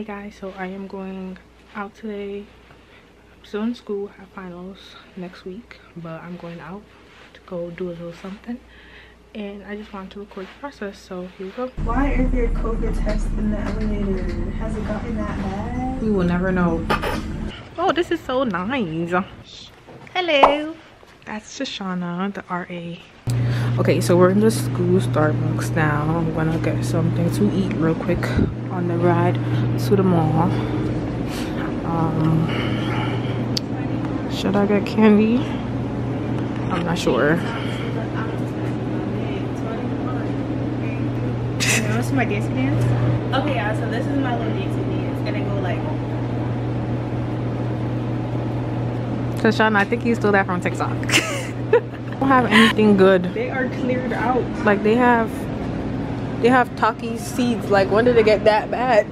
hey guys so i am going out today. I'm still in school have finals next week but i'm going out to go do a little something. And i just wanted to record the process so here we go. Why is there covid test in the elevator? Has it gotten that bad? We will never know. Oh this is so nice. Hello. That's shoshana the ra okay so we're in the school starbucks now i'm gonna get something to eat real quick on the ride to the mall um should i get candy i'm not sure This is my dancing dance? Okay, yeah, so this is my little dancing dance. And it go like Shoshana, I think you stole that from TikTok. don't have anything good. they are cleared out. Like they have they have Taki seeds. Like when did it get that bad?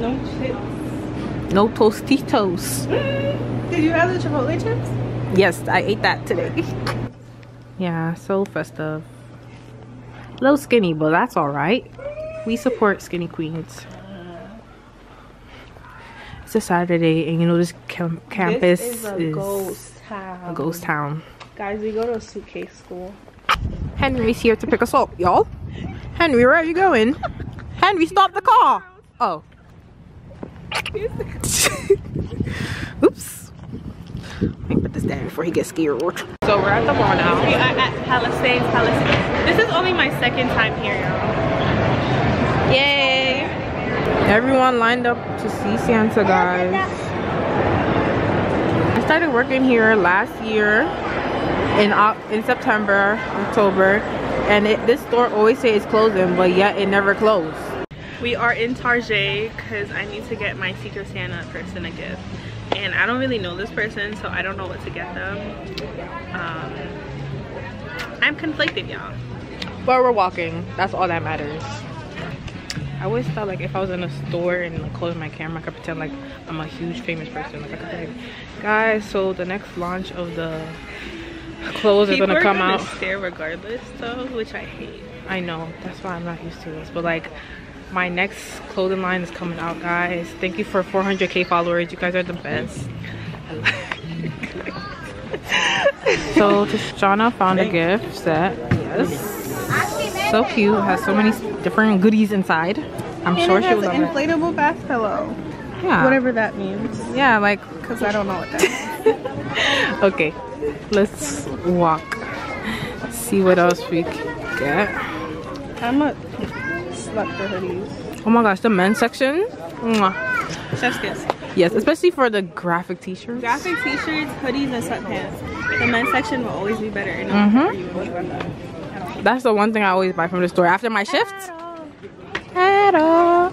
No chips. No Tostitos. Mm. Did you have the Chipotle chips? Yes, I ate that today. yeah, so festive. A little skinny, but that's alright. We support skinny queens. It's a Saturday, and you know this cam campus this is a ghost town. a ghost town. Guys, we go to a suitcase school. Henry's here to pick us up, y'all. Henry, where are you going? Henry, stop the car. Oh. Oops. Let me put this down before he gets scared. So we're at the mall now. We are at Palisades, Palisades. This is only my second time here, y'all. Yay! Everyone lined up to see Santa, guys. I started working here last year in in September, October, and it, this store always say it's closing, but yet it never closed. We are in Target because I need to get my Secret Santa person a gift. And I don't really know this person, so I don't know what to get them. Um, I'm conflicted, y'all. But we're walking. That's all that matters. I always thought like if I was in a store and like closing my camera, I could pretend like I'm a huge famous person. Like I could like, guys, so the next launch of the clothes People are gonna are come gonna out. stare regardless, though, which I hate. I know. That's why I'm not used to this. But like my next clothing line is coming out, guys. Thank you for 400k followers. You guys are the best. so Tashana found a gift set. Yes. So cute. Has so many different goodies inside. I'm sure she will love it. inflatable bath pillow. Yeah. Whatever that means. Yeah, like Because I don't know what that means. okay. Let's walk. See what else we can get. I'm a slut for hoodies. Oh my gosh, the men's section. Mwah. Chef's kiss. Yes, especially for the graphic t-shirts. Graphic t-shirts, hoodies, and sweatpants. The men's section will always be better. And That's the one thing I always buy from the store after my shift. At all.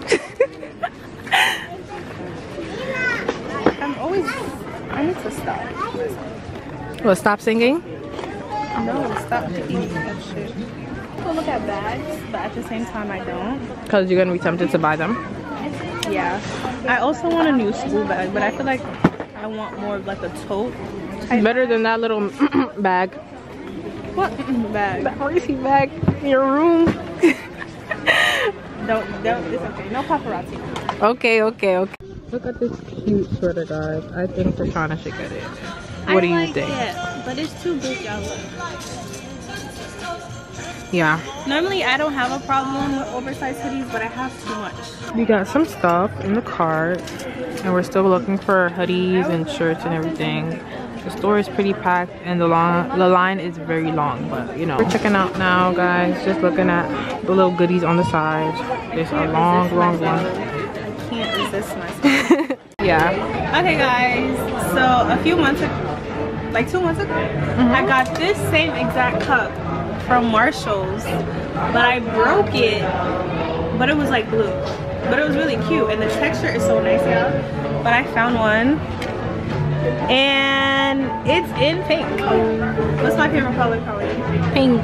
I'm always. I need to stop. well, stop singing. No, stop eating that shit. I look at bags, but at the same time, I don't. Because you're gonna be tempted to buy them. Yeah. I also want a new school bag, but I feel like I want more of like a tote. type Better than that little bag. What bag? That racy bag in your room. Don't, don't, it's okay. No paparazzi. Okay, okay, okay. Look at this cute sweater, guys. I think Tashana should get it. What I do you like think? It, but it's too big, y'all. Yeah. Normally, I don't have a problem with oversized hoodies, but I have too much. We got some stuff in the cart. And we're still looking for hoodies and shirts and everything. The store is pretty packed and the long the line is very long, but you know. We're checking out now, guys. Just looking at the little goodies on the side. There's a long, long one. I can't resist myself. Yeah. okay, guys. So a few months ago, like two months ago, mm-hmm. I got this same exact cup from Marshalls, but I broke it. But it was like blue. But it was really cute, and the texture is so nice, y'all. But I found one, and it's in pink. What's my favorite color, Colleen? Pink.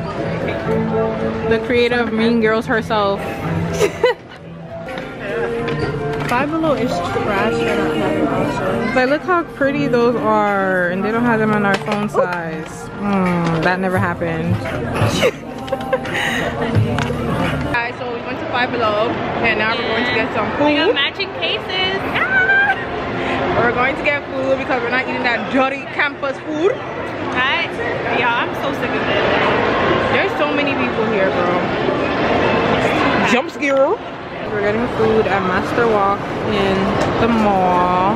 The creator of Mean Girls herself. Five Below is trash. I don't have it also. But look how pretty those are. And they don't have them in our phone size. Mm, that never happened. Guys, so we went to Five Below, and now we're going to get some We got matching cases. Ah! We're going to get food because we're not eating that dirty campus food. Right? Yeah, I'm so sick of it. There's so many people here, bro. Jump scare. We're getting food at Master Walk in the mall.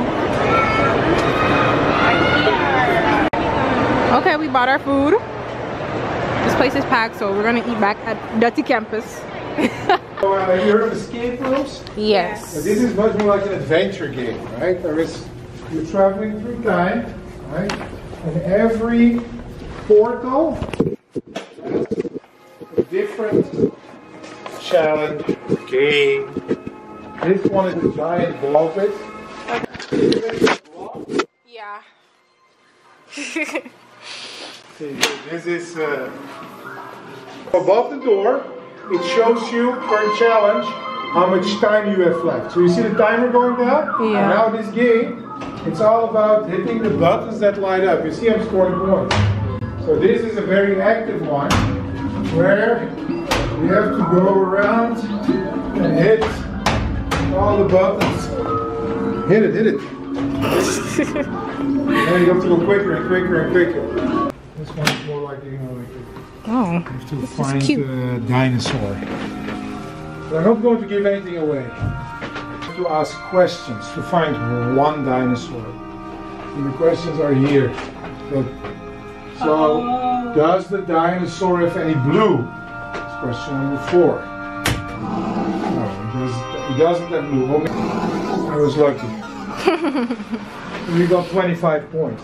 Okay, we bought our food. This place is packed, so we're gonna eat back at Dirty Campus. So, uh, have you heard of escape rooms? yes. Now, this is much more like an adventure game, right? There is you're traveling through time, right? And every portal has a different challenge, game. This one is a giant pit. Yeah. See, This is uh, above the door. It shows you per challenge how much time you have left. So you see the timer going down? Yeah. Now this game, it's all about hitting the buttons that light up. You see I'm scoring points. So this is a very active one where you have to go around and hit all the buttons. Hit it, hit it. Then you have to go quicker and quicker and quicker. This one is more like, you know, like Oh. you have to This is find cute. a dinosaur. But I'm not going to give anything away. To ask questions to find one dinosaur. And the questions are here. But, so, Oh. does the dinosaur have any blue? That's question number four. No, it, does, it doesn't have blue. Only- I was lucky. we got 25 points.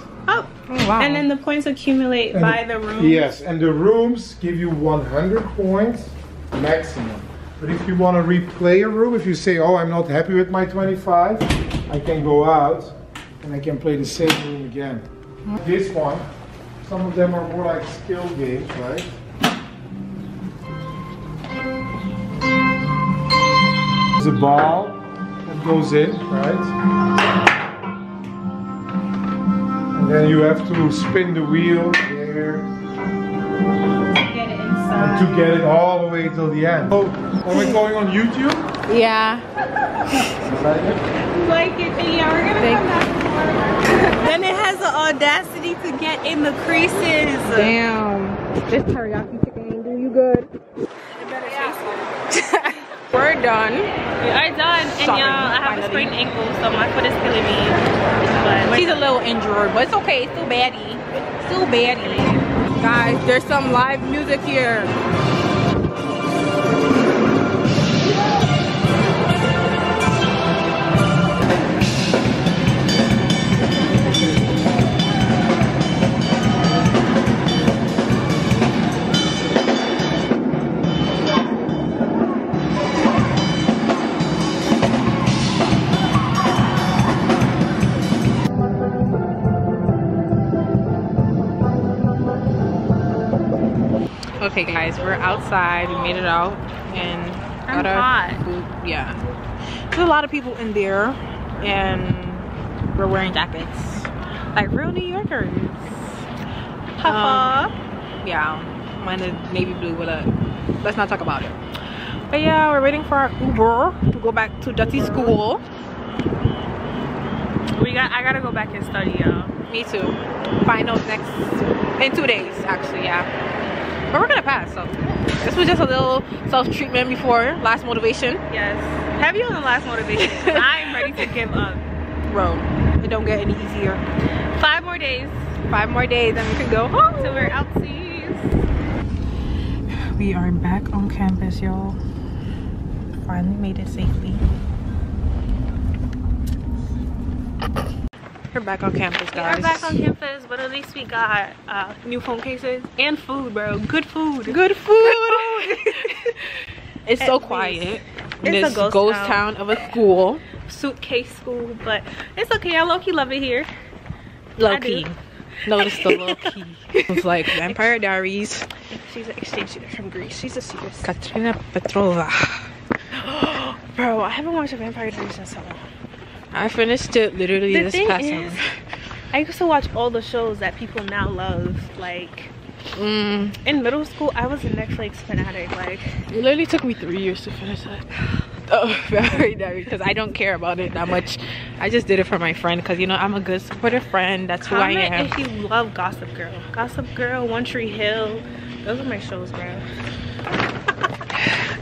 Oh. Wow. And then the points accumulate And by the- the room. Yes, and the rooms give you 100 points maximum. But if you want to replay a room, if you say, oh, I'm not happy with my 25, I can go out and I can play the same room again. This one, some of them are more like skill games, right? There's a ball that goes in, right? And then you have to spin the wheel there Get it and inside. to get it all the way till the end. Oh, are we going on YouTube? yeah. like it. Yeah, we're gonna Thank- come back more. then it has the audacity to get in the creases. Damn. This teriyaki chicken ain't do you good. We're done. We are done, and y'all, I have a sprained ankle, so my foot is killing me. But She's a little injured, but it's okay. It's still baddie. Still baddie. Guys, there's some live music here. Okay, guys, we're outside. We made it out, and I'm hot. food. Yeah, there's a lot of people in there, and we're wearing jackets like real New Yorkers. Papa. Um, yeah, mine is navy blue with uh, a. Let's not talk about it. But yeah, we're waiting for our Uber to go back to Dutty school. we got. I gotta go back and study, y'all. Me too. Finals next in two days, actually. Yeah. But we're gonna pass. So this was just a little self-treatment before last motivation. Yes. Have you on the last motivation? I'm ready to give up. Bro, it don't get any easier. Five more days Five more days and we can go home. So we're out seas. We are back on campus, y'all. Finally made it safely. We're back on campus, guys. We're back on campus, but at least we got uh, new phone cases and food, bro. Good food. Good food. it's so At quiet. It's this ghost ghost town. town of a school. Suitcase school, but it's okay. I low key love it here. Low I do. key. Notice the low key. It's like Vampire Diaries. She's an exchange student from Greece. She's a serious. Katerina Petrova. Bro, I haven't watched a Vampire Diaries in so long. I finished it literally The this thing past is, summer. I used to watch all the shows that people now love, like Mm, In middle school, I was a Netflix fanatic. Like, it literally took me three years to finish it. Oh, very, very, because I don't care about it that much. I just did it for my friend because, you know, I'm a good supportive friend. That's who I am. if you love Gossip Girl. Gossip Girl, One Tree Hill. Those are my shows, bro.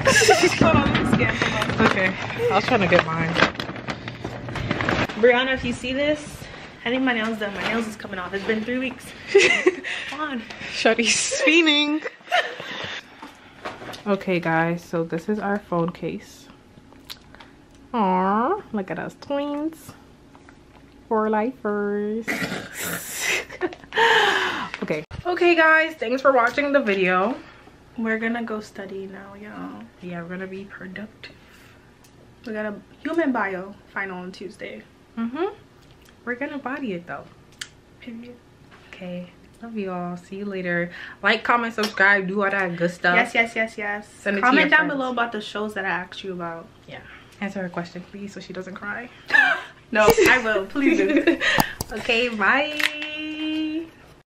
Hold on, let me scan them up. Okay, I was trying to get mine. Brianna, if you see this, I think my nails done. My nails is coming off. It's been three weeks. Come on. Shorty's fiending. Okay, guys, so this is our phone case. Aww, look at us twins. Four lifers. okay. Okay, guys, thanks for watching the video. We're gonna go study now, y'all. Yeah, we're gonna be productive. We got a human bio final on Tuesday. Mm-hmm. We're gonna body it though. Period. Okay. Love you all. See you later. Like, comment, subscribe, do all that good stuff. Yes, yes, yes, yes. Send Comment down friends. below about the shows that I asked you about. Yeah. Answer her question, please, so she doesn't cry. No, I will. Please do. okay, bye.